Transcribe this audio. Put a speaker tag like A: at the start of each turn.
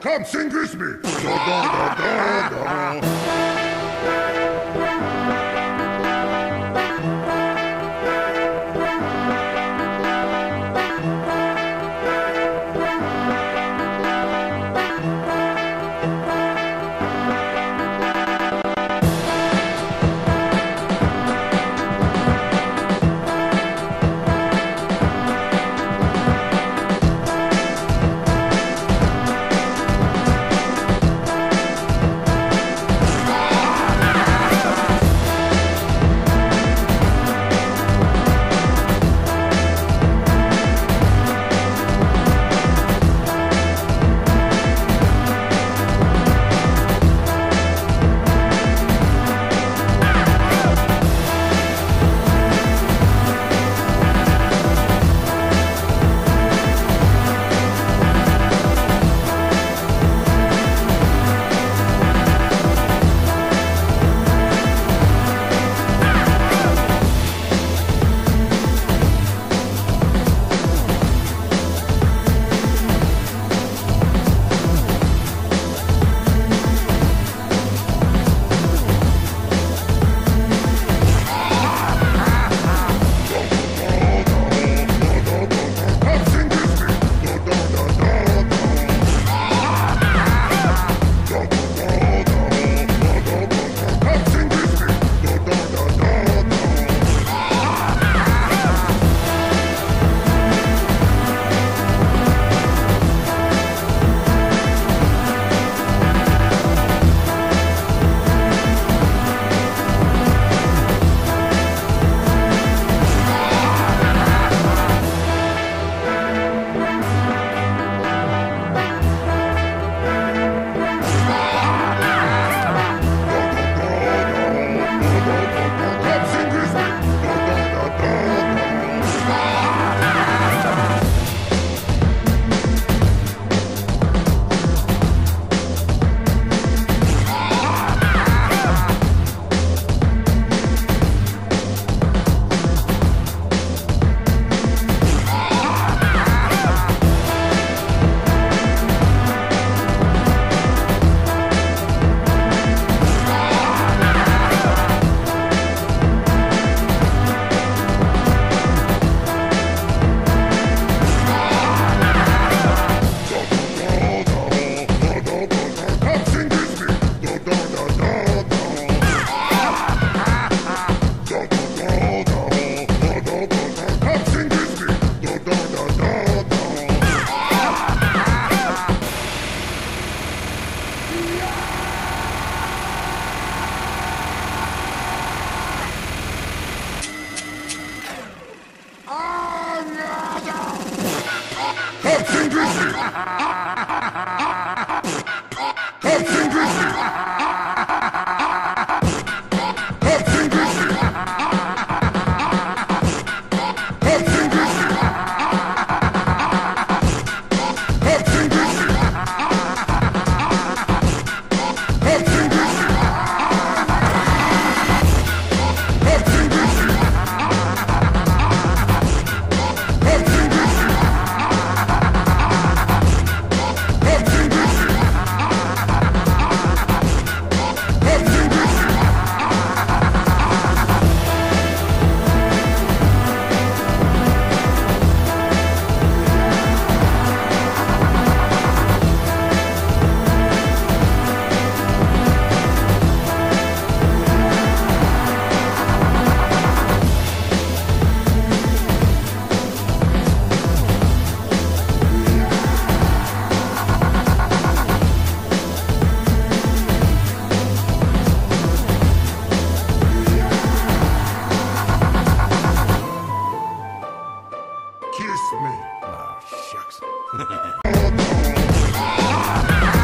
A: Come sing with me. Ha ha ha!
B: Oh, shucks.